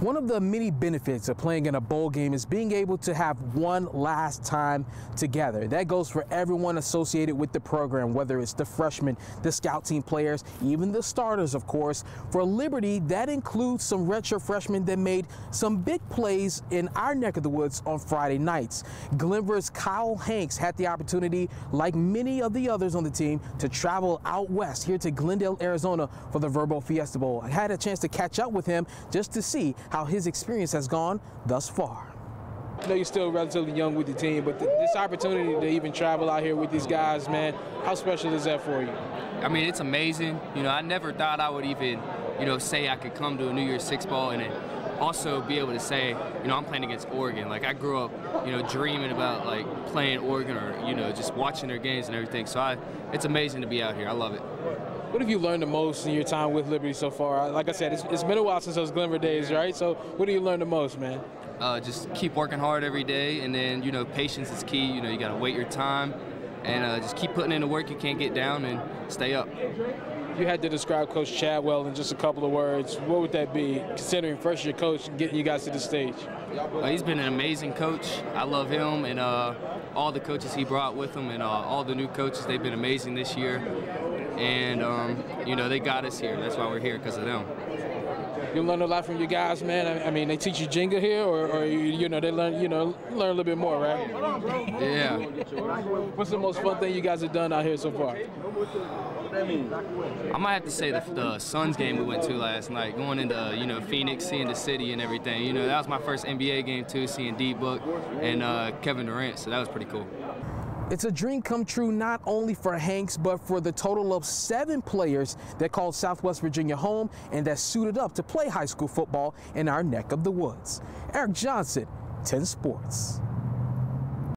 One of the many benefits of playing in a bowl game is being able to have one last time together. That goes for everyone associated with the program, whether it's the freshmen, the scout team players, even the starters, of course. For Liberty, that includes some redshirt freshmen that made some big plays in our neck of the woods on Friday nights. Glenvar's Kyle Hanks had the opportunity, like many of the others on the team, to travel out west here to Glendale, Arizona for the Vrbo Fiesta Bowl. I had a chance to catch up with him just to see how his experience has gone thus far. I know you're still relatively young with the team, but th this opportunity to even travel out here with these guys, man, how special is that for you? I mean, it's amazing. You know, I never thought I would even, you know, say I could come to a New Year's Six ball and also be able to say, you know, I'm playing against Oregon. Like I grew up, you know, dreaming about like playing Oregon or you know just watching their games and everything. So I, it's amazing to be out here. I love it. What have you learned the most in your time with Liberty so far? Like I said, it's, it's been a while since those Glenvar days, right? So what do you learn the most, man? Uh, just keep working hard every day, and then you know patience is key. You know you got to wait your time, and uh, just keep putting in the work. You can't get down and stay up. you had to describe Coach Chadwell in just a couple of words, what would that be, considering first year coach getting you guys to the stage? Uh, he's been an amazing coach. I love him and uh, all the coaches he brought with him and uh, all the new coaches. They've been amazing this year. And, um, you know, they got us here. That's why we're here, because of them. You learn a lot from you guys, man. I mean, they teach you Jenga here, or, or you, you know, they learn, you know, learn a little bit more, right? Yeah. What's the most fun thing you guys have done out here so far? I might have to say the, the Suns game we went to last night, going into you know Phoenix, seeing the city and everything. You know that was my first NBA game too, seeing D Book and uh, Kevin Durant, so that was pretty cool. It's a dream come true not only for Hanks, but for the total of seven players that called Southwest Virginia home and that suited up to play high school football in our neck of the woods. Eric Johnson, 10 Sports.